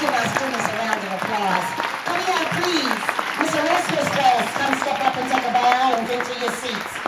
give our students a round of applause. Come here, please, Mr. Rescue's class come step up and take a bow and get to your seats.